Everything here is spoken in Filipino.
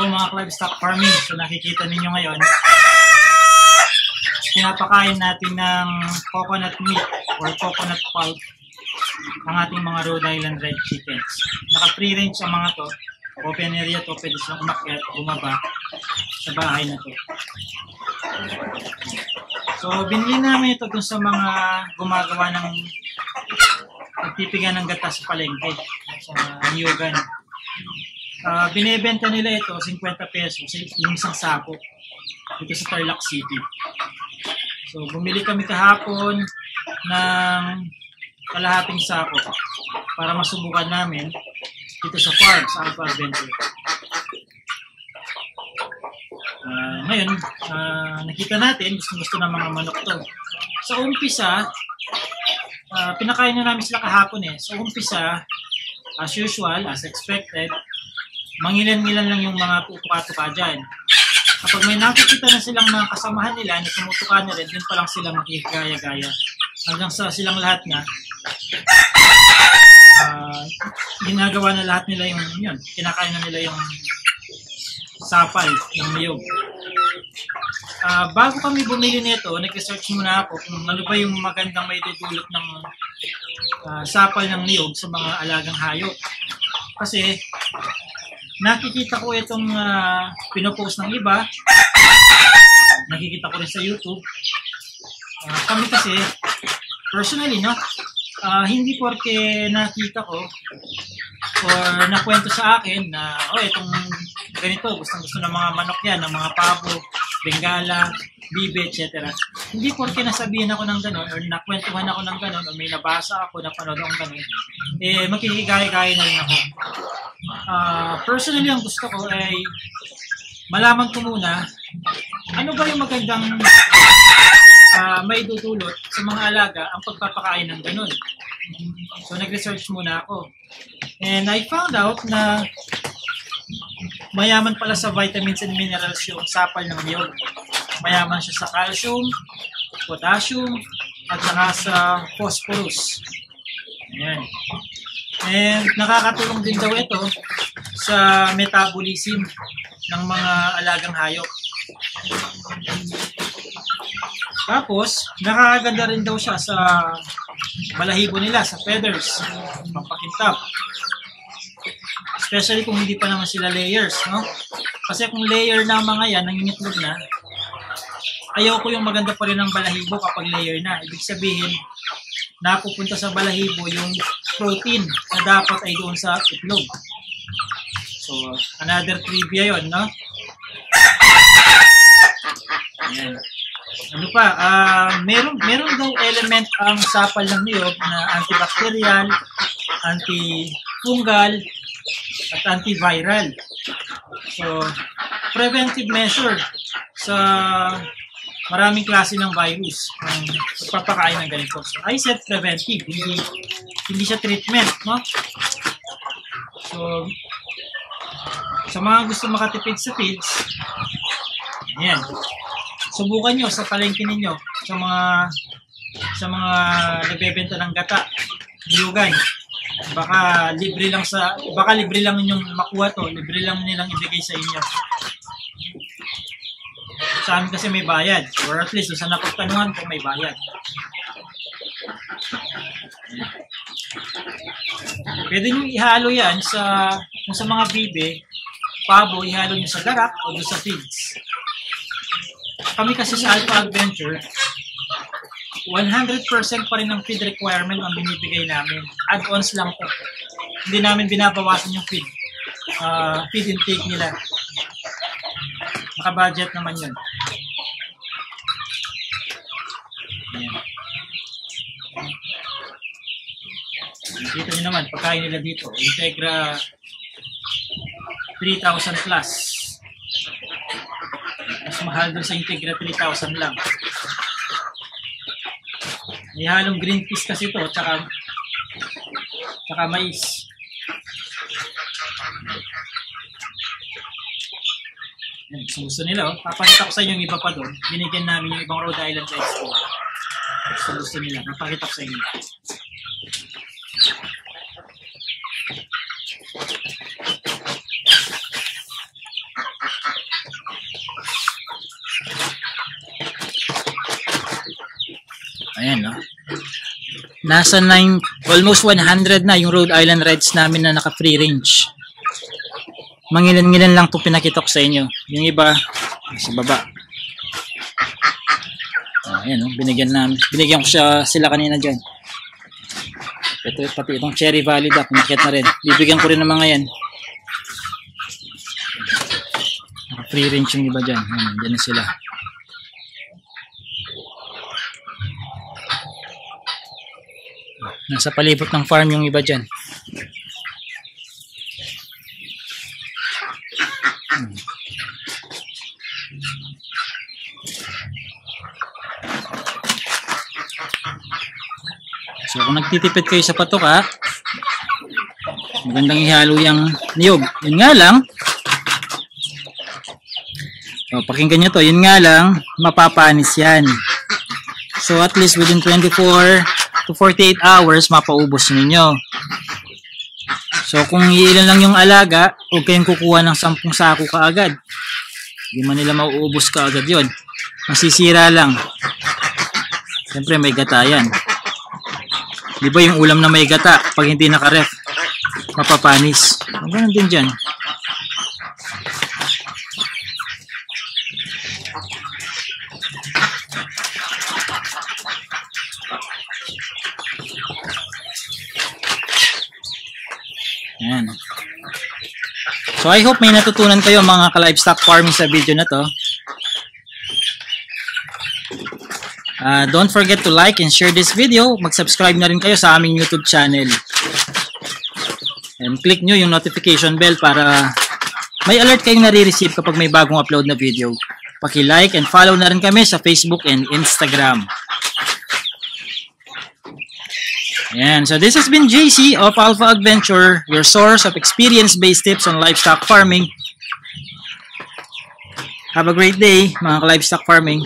So mga livestock farming, so nakikita ninyo ngayon, pinapakain natin ng coconut meat or coconut pulp ang ating mga Rhode Island Red Chickens. Naka-free range ang mga to. Open area to, pwede silang umakyat, bumaba sa bahay na to. So, binili namin ito dun sa mga gumagawa ng nagpipiga ng gata sa palengke, sa Niyugan. Uh, binebenta nila ito 50 pesos yung isang sako dito sa Tarlac City. So, bumili kami kahapon ng kalahating sako para masubukan namin dito sa farm, sa Alpha Adventure. Uh, ngayon, uh, nakita natin, gusto-gusto ng mga manok to. Sa umpisa, uh, pinakain na namin sila kahapon eh. Sa umpisa, as usual, as expected, mangilan-ngilan lang yung mga tutuka-tuka dyan. Kapag may nakikita na silang mga kasamahan nila na tumutuka na rin, dun pa lang sila makikigaya-gaya. Hanggang sa silang lahat na, uh, ginagawa na lahat nila yung yun, kinakain na nila yung sapal ng niyog. Uh, bago kami bumili nito, nag-research muna ako kung ano ba yung magandang may dudulot ng uh, sapal ng niyog sa mga alagang hayop. Kasi nakikita ko itong uh, pinopost ng iba, nakikita ko rin sa YouTube. Uh, kami kasi, personally, no, uh, hindi porke nakita ko or nakwento sa akin na oh itong ganito gustong gusto ng mga manok yan ng mga pabo, bengala, bibe, etc. Hindi porke nasabihin ako ng gano'n or nakwentuhan ako ng gano'n o may nabasa ako, napanood akong gano'n, eh makikigaya-gaya na rin ako. Uh, personally, ang gusto ko ay malaman ko muna ano ba yung magandang uh, may dudulot sa mga alaga ang pagpapakain ng ganun. So, nag-research muna ako. And I found out na mayaman pala sa vitamins and minerals yung sapal ng niyog. Mayaman siya sa calcium, potassium, at saka sa phosphorus. Ayan. And nakakatulong din daw ito sa metabolism ng mga alagang hayop. Tapos, nakakaganda rin daw siya sa balahibo nila, sa feathers, pampakintab. Especially kung hindi pa naman sila layers, no? Kasi kung layer na mga yan, nangingitlog na, ayaw ko yung maganda pa rin ng balahibo kapag layer na. Ibig sabihin, napupunta sa balahibo yung protein na dapat ay doon sa itlog. So, another trivia yon no? Ayan. Ano pa, uh, meron, meron daw element ang sapal ng niyog na antibacterial, antifungal, at antiviral. So, preventive measure sa maraming klase ng virus ang pagpapakain ng ganito. So, I said preventive, hindi, hindi siya treatment, no? So, sa mga gusto makatipid sa feeds, yan, subukan nyo sa palengke ninyo sa mga sa mga nagbebenta ng gata, niyugan. Baka libre lang sa baka libre lang ninyong makuha to, libre lang nilang ibigay sa inyo. Sa amin kasi may bayad, or at least sa napagtanuhan ko may bayad. Pwede nyo ihalo yan sa kung sa mga bibe, pabo, ihalo nyo sa garak o sa feeds. Kami kasi sa Alpha Adventure, 100% pa rin ng feed requirement ang binibigay namin. Add-ons lang po. Hindi namin binabawasan yung feed. Uh, feed intake nila. Naka-budget naman yun. Ayan. Dito nyo naman, pagkain nila dito. Integra 3,000 plus. Mas mahal dun sa Integra 3,000 lang. May halong green peas kasi to, tsaka tsaka mais. Yan, gusto, nila, oh. Papakita ko sa inyo yung iba pa doon. Binigyan namin yung ibang Rhode Island Expo sa gusto nila, napakita ko sa inyo. Ayan, no? Nasa 9, almost 100 na yung Rhode Island Reds namin na naka-free range. Mangilan-ngilan lang po pinakita ko sa inyo. Yung iba, sa baba. Oh, ayan, no? binigyan namin. Binigyan ko siya sila kanina dyan. Ito, pati itong Cherry Valley Duck, nakit na rin. Bibigyan ko rin ng mga yan. Naka-free range yung iba dyan. Ayan, dyan na sila. Nasa palibot ng farm yung iba dyan. So kung nagtitipid kayo sa patok ha, magandang ihalo yung niyog. Yun nga lang, o, pakinggan nyo to, yun nga lang, mapapanis yan. So at least within 24 to 48 hours, mapaubos ninyo. So kung ilan lang yung alaga, huwag kayong kukuha ng 10 sako kaagad. Hindi man nila mauubos kaagad yon. Masisira lang. Siyempre may gata yan. Di ba yung ulam na may gata, pag hindi nakaref, mapapanis. Ganun din dyan. Ayan. So I hope may natutunan kayo mga ka-livestock farming sa video na to. Uh, don't forget to like and share this video. Mag-subscribe na rin kayo sa aming YouTube channel. And click nyo yung notification bell para may alert kayong nare-receive kapag may bagong upload na video. Paki-like and follow na rin kami sa Facebook and Instagram. Ayan, so this has been JC of Alpha Adventure, your source of experience-based tips on livestock farming. Have a great day, mga livestock farming.